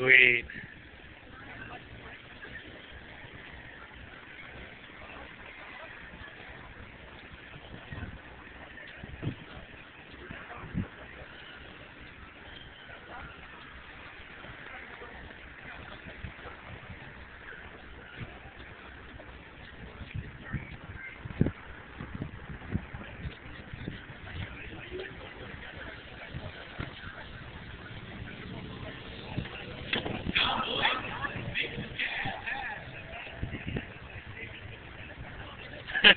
Sweet.